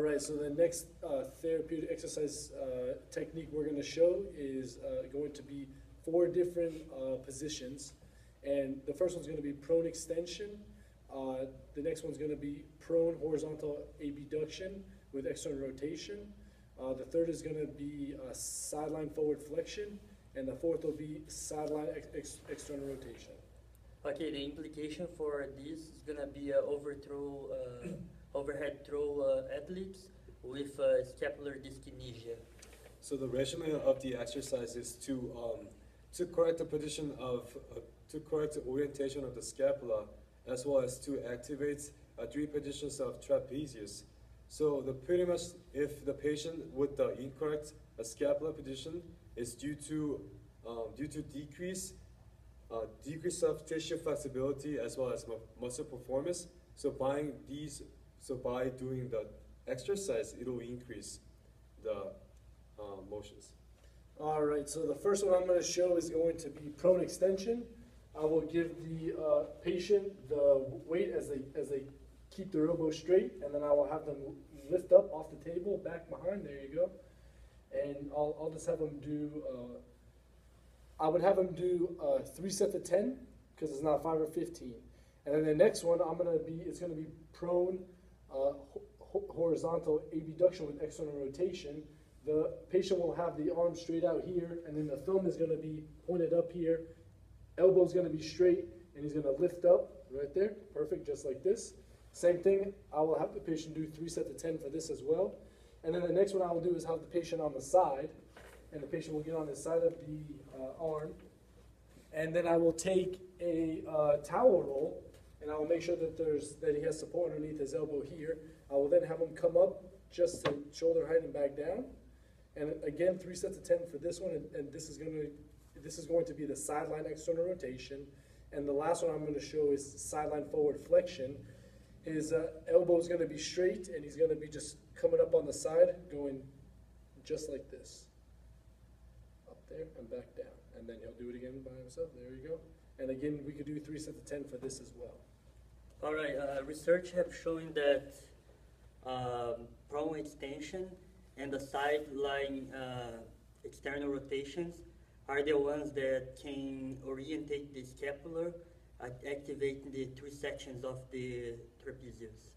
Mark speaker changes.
Speaker 1: All right, so the next uh, therapeutic exercise uh, technique we're going to show is uh, going to be four different uh, positions. And the first one's going to be prone extension. Uh, the next one's going to be prone horizontal abduction with external rotation. Uh, the third is going to be sidelying forward flexion. And the fourth will be sidelying ex- ex- external rotation.
Speaker 2: Okay, the implication for this is gonna be a overthrow, overhead throw uh, athletes with uh, scapular dyskinesia.
Speaker 3: So the regimen of the exercise is to um, to correct the position of uh, to correct the orientation of the scapula, as well as to activate three positions of trapezius. So the pretty much if the patient with the incorrect scapular position is due to um, due to decrease uh, decrease of tissue flexibility as well as mu- muscle performance. So by these so by doing the exercise, it will increase the uh, motions.
Speaker 1: All right, so the first one I'm going to show is going to be prone extension. I will give the uh, patient the weight as they as they keep their elbow straight, and then I will have them lift up off the table, back behind. There you go. And I'll, I'll just have them do. Uh, I would have them do uh, three sets of ten because it's not five or fifteen. And then the next one, I'm gonna be. It's gonna be prone uh, ho- ho- horizontal abduction with external rotation. The patient will have the arm straight out here, and then the thumb is gonna be pointed up here. Elbow's gonna be straight, and he's gonna lift up right there. Perfect, just like this. Same thing, I will have the patient do three sets of ten for this as well. And then the next one I will do is have the patient on the side, and the patient will get on the side of the uh, arm. And then I will take a uh, towel roll, and I will make sure that there's, that he has support underneath his elbow here. I will then have him come up just to shoulder height and back down. And again, three sets of ten for this one, and, and this is gonna, this is going to be the sidelying external rotation. And the last one I'm gonna show is sidelying forward flexion. His uh, elbow is gonna be straight, and he's gonna be just coming up on the side, going just like this. Up there and back down, and then he'll do it again by himself, there you go. And again, we could do three sets of ten for this as well.
Speaker 2: All right, uh, research have shown that um, prone extension and the sidelying uh, external rotations are the ones that can orientate the scapular, ac- activating the three sections of the trapezius.